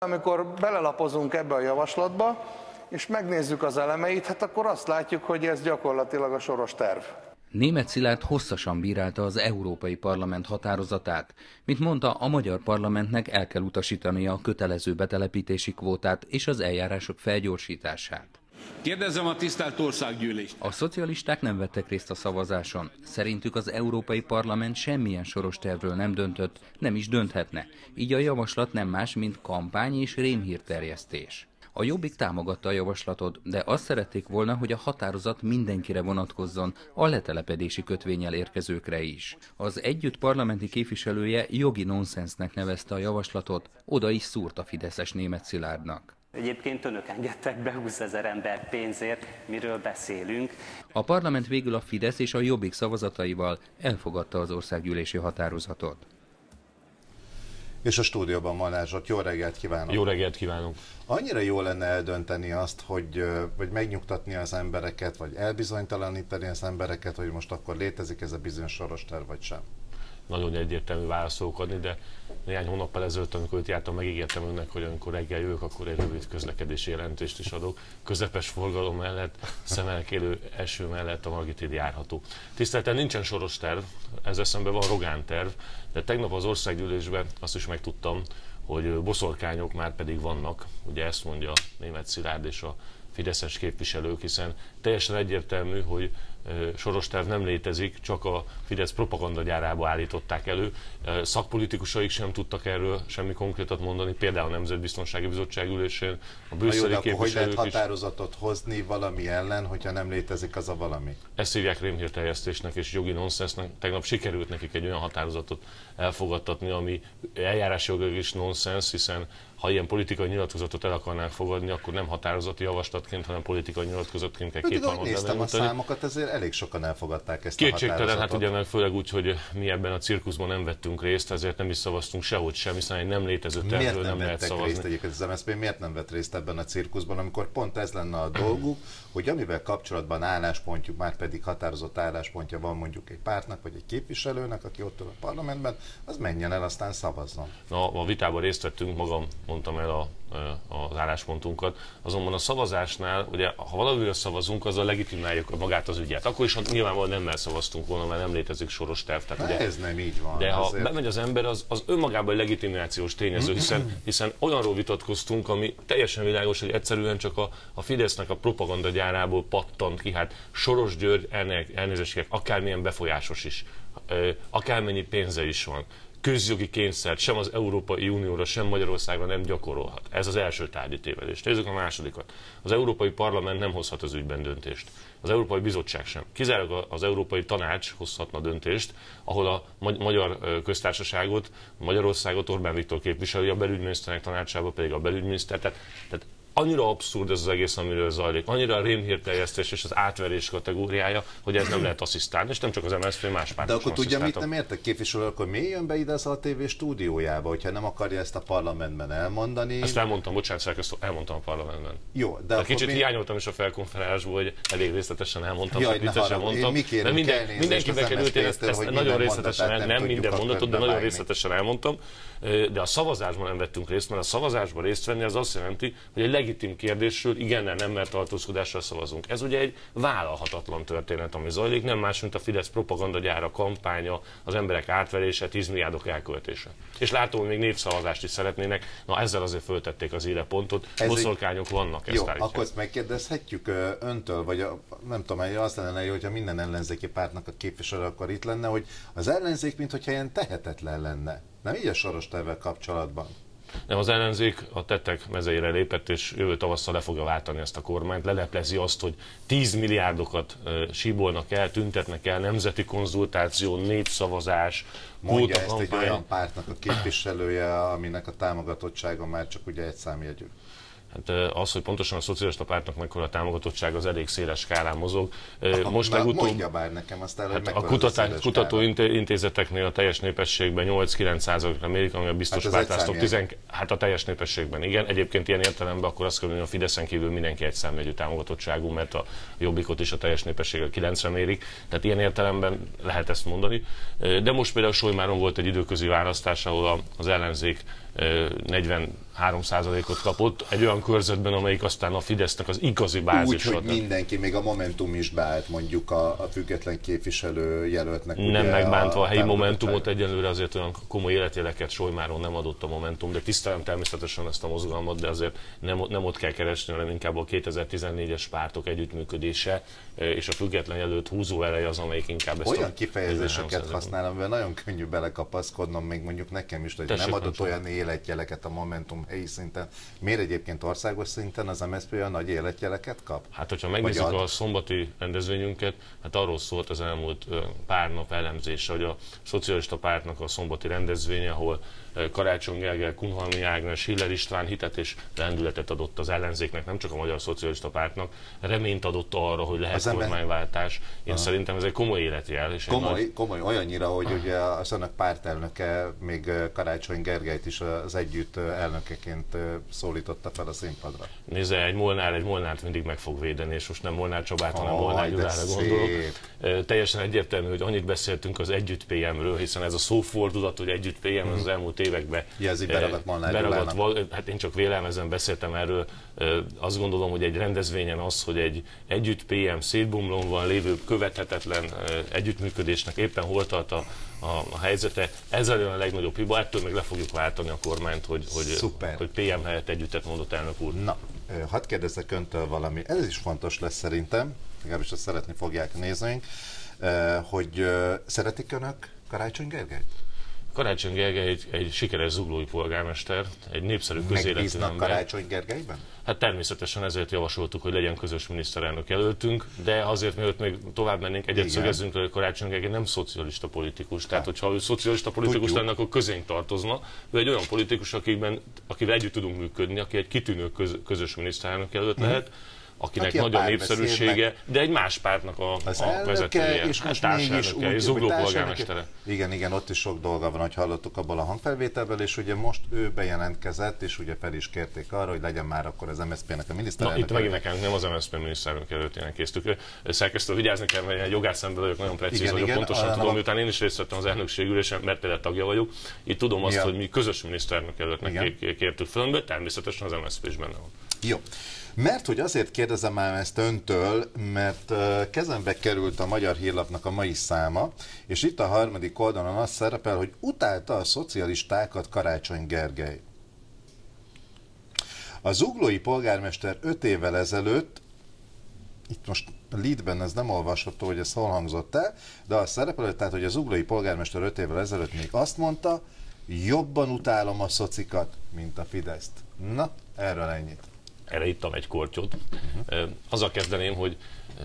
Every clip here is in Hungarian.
Amikor belelapozunk ebbe a javaslatba, és megnézzük az elemeit, hát akkor azt látjuk, hogy ez gyakorlatilag a soros terv. Német Szilárd hosszasan bírálta az Európai Parlament határozatát. Mint mondta, a magyar parlamentnek el kell utasítania a kötelező betelepítési kvótát és az eljárások felgyorsítását. Kérdezem a tisztelt országgyűlést. A szocialisták nem vettek részt a szavazáson. Szerintük az Európai Parlament semmilyen soros tervről nem döntött, nem is dönthetne. Így a javaslat nem más, mint kampány és rémhírterjesztés. A Jobbik támogatta a javaslatot, de azt szerették volna, hogy a határozat mindenkire vonatkozzon, a letelepedési kötvényel érkezőkre is. Az együtt parlamenti képviselője jogi nonsensnek nevezte a javaslatot, oda is szúrt a Fideszes német Szilárdnak. Egyébként önök engedtek be 20 ezer ember pénzért, miről beszélünk. A parlament végül a Fidesz és a Jobbik szavazataival elfogadta az országgyűlési határozatot. És a stúdióban Malázsot, jó reggelt kívánok! Jó reggelt kívánok! Annyira jó lenne eldönteni azt, hogy vagy megnyugtatni az embereket, vagy elbizonytalanítani az embereket, hogy most akkor létezik ez a bizonyos soros terv, vagy sem nagyon egyértelmű válaszolok adni, de néhány hónappal ezelőtt, amikor itt jártam, megígértem önnek, hogy amikor reggel jövök, akkor egy rövid közlekedési jelentést is adok. Közepes forgalom mellett, szemelkélő eső mellett a Margit járható. Tisztelten nincsen soros terv, ez eszembe van Rogán terv, de tegnap az országgyűlésben azt is megtudtam, hogy boszorkányok már pedig vannak, ugye ezt mondja német Szilárd és a fideszes képviselők, hiszen teljesen egyértelmű, hogy soros terv nem létezik, csak a Fidesz propagandagyárába állították elő. Szakpolitikusaik sem tudtak erről semmi konkrétat mondani, például a Nemzetbiztonsági Bizottság ülésén, a brüsszeli jó, hogy lehet határozatot is. hozni valami ellen, hogyha nem létezik az a valami? Ezt hívják rémhírterjesztésnek és jogi nonsensnek. Tegnap sikerült nekik egy olyan határozatot elfogadtatni, ami eljárási jogilag is nonsens, hiszen ha ilyen politikai nyilatkozatot el akarnánk fogadni, akkor nem határozati javaslatként, hanem politikai nyilatkozatként kell két harmadban néztem a számokat, ezért elég sokan elfogadták ezt Kétségtelen, a hát ugye meg főleg úgy, hogy mi ebben a cirkuszban nem vettünk részt, ezért nem is szavaztunk sehogy sem, hiszen egy nem létező tervről nem, nem lehet szavazni. Részt egyébként az MSZP miért nem vett részt ebben a cirkuszban, amikor pont ez lenne a dolguk, hogy amivel kapcsolatban álláspontjuk, már pedig határozott álláspontja van mondjuk egy pártnak, vagy egy képviselőnek, aki ott a parlamentben, az menjen el, aztán szavazzon. Na, a vitában részt vettünk, magam mondtam el a, az álláspontunkat, azonban a szavazásnál, ugye, ha valamiről szavazunk, azzal legitimáljuk magát az ügyet. Akkor is ha nyilvánvalóan nem szavaztunk volna, mert nem létezik soros terv. Tehát, ugye, ez nem így van. De ha azért... bemegy az ember, az, az önmagában egy legitimációs tényező, hiszen, hiszen olyanról vitatkoztunk, ami teljesen világos, hogy egyszerűen csak a, a Fidesznek a propaganda gyárából pattant ki. Hát Soros György elnézést akármilyen befolyásos is, akármennyi pénze is van, közjogi kényszert sem az Európai Unióra, sem Magyarországra nem gyakorolhat. Ez az első tárgyi tévedés. Nézzük a másodikat. Az Európai Parlament nem hozhat az ügyben döntést. Az Európai Bizottság sem. Kizárólag az Európai Tanács hozhatna döntést, ahol a magyar köztársaságot, Magyarországot Orbán Viktor képviselője, a belügyminiszternek tanácsába pedig a belügyminiszter. Tehát, tehát annyira abszurd ez az egész, amiről zajlik, annyira a rémhírterjesztés és az átverés kategóriája, hogy ez nem lehet asszisztálni, és nem csak az MSZP, más pártok De akkor tudja, mit nem értek képviselő, akkor miért jön be ide az a TV stúdiójába, hogyha nem akarja ezt a parlamentben elmondani? Ezt elmondtam, bocsánat, szerkesztő, elmondtam a parlamentben. Jó, de, de kicsit mi... hiányoltam is a felkonferálásból, hogy elég részletesen elmondtam, Jaj, viccesen mondtam. de minden, mindenki bekerült, én ezt, ezt nagyon részletesen, nem, nem minden mondatot, de nagyon részletesen elmondtam. De a szavazásban nem vettünk részt, mert a szavazásban részt venni az azt jelenti, hogy egy legitim kérdésről igennel nem mert tartózkodással szavazunk. Ez ugye egy vállalhatatlan történet, ami zajlik, nem más, mint a Fidesz propagandagyára, kampánya, az emberek átverése, 10 milliárdok elköltése. És látom, hogy még népszavazást is szeretnének, na ezzel azért föltették az éle pontot. Boszorkányok vannak, ezt Jó, állítják. akkor ezt megkérdezhetjük öntől, vagy a, nem tudom, hogy azt lenne, hogyha minden ellenzéki pártnak a képviselő akkor itt lenne, hogy az ellenzék, mintha ilyen tehetetlen lenne. Nem így a soros tervvel kapcsolatban? Nem, az ellenzék a tettek mezeire lépett, és jövő tavasszal le fogja váltani ezt a kormányt. Leleplezi azt, hogy 10 milliárdokat síbolnak el, tüntetnek el, nemzeti konzultáció, népszavazás, Mondja ezt egy olyan pártnak a képviselője, aminek a támogatottsága már csak ugye egy számjegyű. Hát az, hogy pontosan a szocialista pártnak mekkora a támogatottság, az elég széles skálán mozog. Most Na, legutóbb, mondja bár nekem azt el, hát a kutatás, a kutató intézeteknél a teljes népességben 8-9%-ra mérik, ami a biztos hát pártáztok 10, hát a teljes népességben igen. Egyébként ilyen értelemben akkor azt kell hogy a Fideszen kívül mindenki egy számjegyű támogatottságú, mert a jobbikot is a teljes népességgel 9-re mérik. Tehát ilyen értelemben lehet ezt mondani. De most például Solymáron volt egy időközi választás, ahol az ellenzék 43%-ot kapott, egy olyan körzetben, amelyik aztán a Fidesznek az igazi Úgy, bázisa. hogy mindenki, még a Momentum is beállt mondjuk a, a független képviselő jelöltnek. nem megbántva a helyi támogatottság. Momentumot, egyelőre azért olyan komoly életjeleket Solymáron nem adott a Momentum, de tisztelem természetesen ezt a mozgalmat, de azért nem, nem ott kell keresni, hanem inkább a 2014-es pártok együttműködése eh, és a független jelölt húzó ereje az, amelyik inkább ezt Olyan a kifejezéseket 43%-ot. használ, amivel nagyon könnyű belekapaszkodnom, még mondjuk nekem is, hogy Tessék, nem adott olyan életjeleket a Momentum helyi szinten. Miért egyébként országos szinten az MSZP olyan nagy életjeleket kap? Hát, hogyha megnézzük a szombati rendezvényünket, hát arról szólt az elmúlt pár nap elemzése, hogy a szocialista pártnak a szombati rendezvénye, ahol Karácsony Gergely, Kunhalmi Ágnes, Hiller István hitet és lendületet adott az ellenzéknek, nem csak a Magyar Szocialista Pártnak, reményt adott arra, hogy lehet Az kormányváltás. Én szerintem ez egy komoly életjel. És Komoly, nagy- komoly, olyannyira, hogy ugye az önök pártelnöke még Karácsony Gergelyt is az együtt elnökeként szólította fel a színpadra. Nézze, egy Molnár egy Molnárt mindig meg fog védeni, és most nem Molnár Csabát, hanem Aj, Molnár Gyulára szép. gondolok. Ö, Teljesen egyértelmű, hogy annyit beszéltünk az együtt PM-ről, hiszen ez a szófordulat, hogy együtt PM az elmúlt években ö, beragadt Molnár beragadt, val- hát én csak vélelmezem, beszéltem erről. Azt gondolom, hogy egy rendezvényen az, hogy egy együtt PM szétbomlóban lévő követhetetlen együttműködésnek éppen hol tart a, a, a helyzete, ezzel jön a legnagyobb hiba, ettől meg le fogjuk váltani a kormányt, hogy, hogy, Szuper. hogy PM helyett együttet mondott elnök úr. Na, hadd kérdezzek öntől valami. Ez is fontos lesz szerintem, legalábbis azt szeretni fogják ö, hogy szeretik önök Karácsony Gergelyt? Karácsony Gergely egy, egy sikeres zuglói polgármester, egy népszerű közéletű ember. Karácsony Gergelyben? Hát természetesen ezért javasoltuk, hogy legyen közös miniszterelnök jelöltünk, de azért, mielőtt még tovább mennénk, egyet szögezzünk hogy Karácsony Gergely nem szocialista politikus. Tehát, hogyha ő szocialista politikus Tudjuk. lenne, akkor közénk tartozna. Ő egy olyan politikus, akiben, akivel együtt tudunk működni, aki egy kitűnő köz, közös miniszterelnök jelölt lehet, akinek Aki a nagy a párbeszédnek- népszerűsége, de egy más pártnak a, Az a vezetője, és most hát mégis társelnöke, úgy, és zugló polgármestere. Igen, igen, ott is sok dolga van, hogy hallottuk abból a hangfelvételből, és ugye most ő bejelentkezett, és ugye fel is kérték arra, hogy legyen már akkor az MSZP-nek a miniszterelnök. itt megint nekem nem az MSZP miniszterelnök előttének késztük. Szerkesztő, vigyázni kell, mert egy jogászember vagyok, nagyon precíz Igen, vagyok, igen, pontosan arra tudom, miután én is részt vettem az elnökség ülésen, mert például tagja vagyok. Itt tudom azt, Ja. hogy mi közös miniszterelnök előttnek kértük föl, természetesen az MSZP is benne van. Jó. Mert hogy azért kérdezem már ezt öntől, mert kezembe került a Magyar Hírlapnak a mai száma, és itt a harmadik oldalon az szerepel, hogy utálta a szocialistákat Karácsony Gergely. A zuglói polgármester öt évvel ezelőtt, itt most leadben ez nem olvasható, hogy ez hol hangzott el, de az szerepel, tehát, hogy a zuglói polgármester öt évvel ezelőtt még azt mondta, jobban utálom a szocikat, mint a Fideszt. Na, erről ennyit. Erre ittam egy kortyot. Uh-huh. Azzal kezdeném, hogy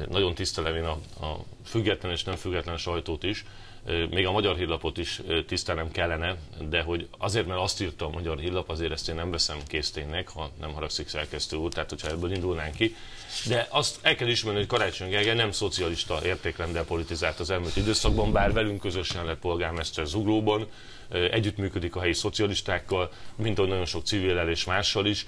nagyon tisztelem én a, a független és nem független sajtót is, még a Magyar Hírlapot is tisztelnem kellene, de hogy azért, mert azt írta a Magyar Hírlap, azért ezt én nem veszem készténynek, ha nem haragszik szerkesztő úr, tehát hogyha ebből indulnánk ki. De azt el kell ismerni, hogy Karácsony Gergely nem szocialista értékrendel politizált az elmúlt időszakban, bár velünk közösen lett polgármester Zuglóban, együttműködik a helyi szocialistákkal, mint ahogy nagyon sok civil és mással is.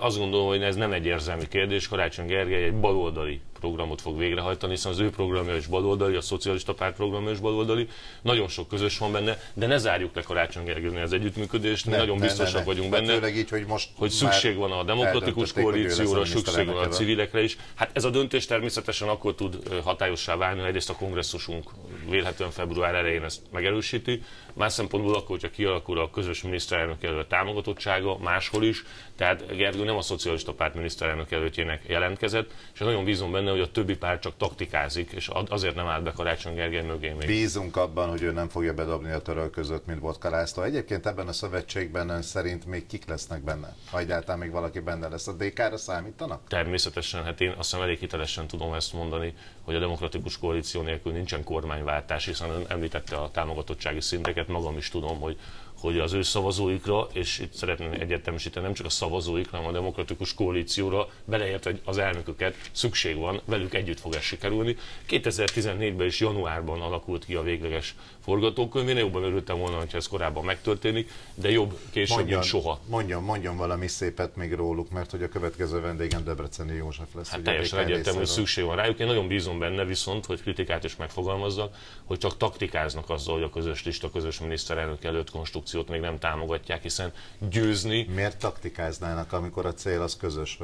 Azt gondolom, hogy ez nem egy érzelmi kérdés. Karácsony Gergely egy baloldali programot fog végrehajtani, hiszen az ő programja is baloldali, a szocialista párt programja is baloldali. Nagyon sok közös van benne, de ne zárjuk le Karácsony Gergelynél az együttműködést, mi Ne, nagyon ne, ne, biztosak ne. vagyunk Hát benne Főleg így, hogy most hogy szükség van a demokratikus koalícióra, szükség van a civilekre is. Hát ez a döntés természetesen akkor tud hatályossá válni, egyrészt a kongresszusunk vélhetően február elején ezt megerősíti, más szempontból akkor, hogyha kialakul a közös miniszterelnök jelölt támogatottsága máshol is, tehát Gergő nem a szocialista párt miniszterelnök jelöltjének jelentkezett, és nagyon bízom benne, hogy a többi párt csak taktikázik, és azért nem állt be Karácsony Gergely mögé még. Bízunk abban, hogy ő nem fogja bedobni a töröl között, mint Botka László. Egyébként ebben a szövetségben ön szerint még kik lesznek benne? Ha egyáltalán még valaki benne lesz, a DK-ra számítanak? Természetesen, hát én azt hiszem elég hitelesen tudom ezt mondani, hogy a demokratikus koalíció nélkül nincsen kormányváltás, hiszen említette a támogatottsági szinteket, magam is tudom, hogy hogy az ő szavazóikra, és itt szeretném egyértelműsíteni, nem csak a szavazóikra, hanem a demokratikus koalícióra, beleértve az elnököket, szükség van, velük együtt fog ez sikerülni. 2014-ben és januárban alakult ki a végleges forgatókönyv. Én jobban örültem volna, hogyha ez korábban megtörténik, de jobb később, mint soha. Mondjon, mondjon valami szépet még róluk, mert hogy a következő vendégem Debreceni József lesz. Hát teljesen egyértelmű, hogy szükség van rájuk. Én nagyon bízom benne viszont, hogy kritikát is megfogalmazzak, hogy csak taktikáznak azzal, hogy a közös lista, közös miniszterelnök előtt konstrukció konstrukciót még nem támogatják, hiszen győzni Miért taktikáznának, amikor a cél az közös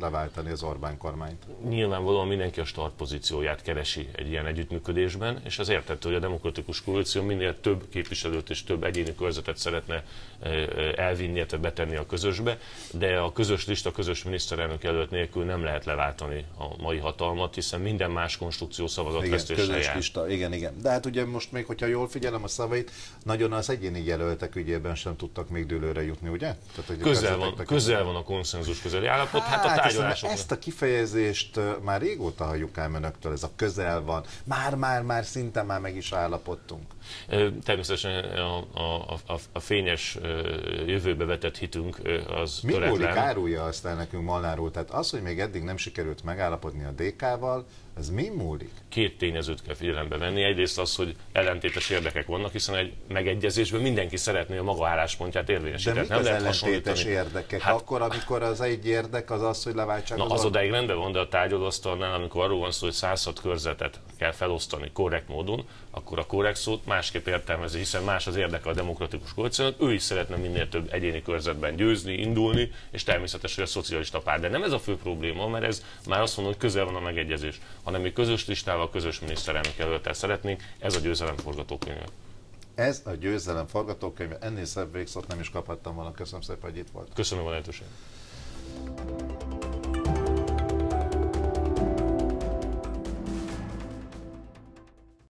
leváltani az Orbán kormányt? nyilvánvalóan mindenki a start pozícióját keresi egy ilyen együttműködésben, és az értető, hogy a demokratikus koalíció minél több képviselőt és több egyéni körzetet szeretne elvinni, illetve betenni a közösbe, de a közös lista, közös miniszterelnök előtt nélkül nem lehet leváltani a mai hatalmat, hiszen minden más konstrukció szavazatvesztéssel jár. lista, igen, igen. De hát ugye most még, hogyha jól figyelem a szavait, nagyon az egyéni jelöltek ügyében sem tudtak még dőlőre jutni, ugye? Tehát, hogy a Közel van, közel van a konszenzus közeli állapot, hát, a ezt, tárgyalások. ezt a kifejezést már régóta halljuk ám önöktől, ez a közel van. Már, már, már szinte már meg is állapodtunk. Természetesen a, a, a, a fényes jövőbe vetett hitünk az Mi múlik, árulja azt el nekünk Molnár? Tehát az, hogy még eddig nem sikerült megállapodni a DK-val, ez mi múlik? két tényezőt kell figyelembe venni. Egyrészt az, hogy ellentétes érdekek vannak, hiszen egy megegyezésben mindenki szeretné a maga álláspontját De érvényesíteni. mik nem az lehet ellentétes érdekek? Hát- Akkor, amikor az egy érdek az az, hogy leváltsák Na, az az odáig rendben van, de a tárgyalóasztalnál, amikor arról van szó, hogy 106 körzetet kell felosztani korrekt módon, akkor a korrekt szót másképp értelmezi, hiszen más az érdeke a demokratikus koalíciónak, ő is szeretne minél több egyéni körzetben győzni, indulni, és természetes, hogy a szocialista párt. De nem ez a fő probléma, mert ez már azt mondom, hogy közel van a megegyezés, hanem mi közös listával, közös miniszterelnök jelöltel szeretnénk, ez a győzelem forgatókönyve. Ez a győzelem forgatókönyv, ennél szebb végszót nem is kaphattam volna. Köszönöm szépen, hogy itt volt. Köszönöm a lehetőséget.